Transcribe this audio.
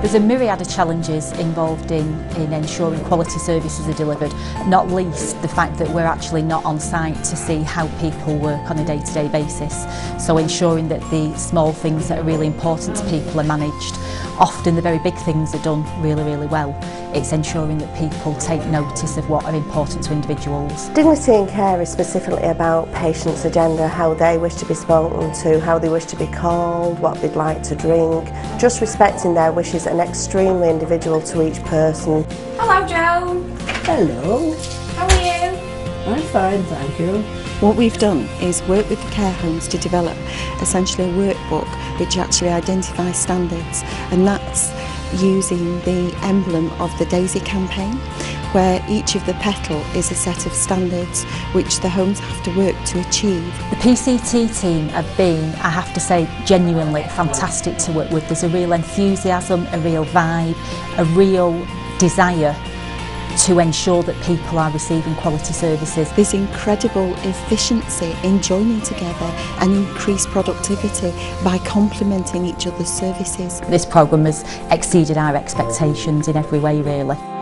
There's a myriad of challenges involved in, in ensuring quality services are delivered, not least the fact that we're actually not on site to see how people work on a day-to-day -day basis. So ensuring that the small things that are really important to people are managed. Often the very big things are done really, really well. It's ensuring that people take notice of what are important to individuals. Dignity in care is specifically about patients' agenda, how they wish to be spoken to, how they wish to be called, what they'd like to drink. Just respecting their wishes and extremely individual to each person. Hello Joan. Hello. How are you? I'm fine, thank you. What we've done is work with the care homes to develop essentially a workbook which actually identifies standards and that's using the emblem of the DAISY campaign where each of the petal is a set of standards which the homes have to work to achieve. The PCT team have been, I have to say, genuinely fantastic to work with. There's a real enthusiasm, a real vibe, a real desire to ensure that people are receiving quality services. There's incredible efficiency in joining together and increased productivity by complementing each other's services. This programme has exceeded our expectations in every way really.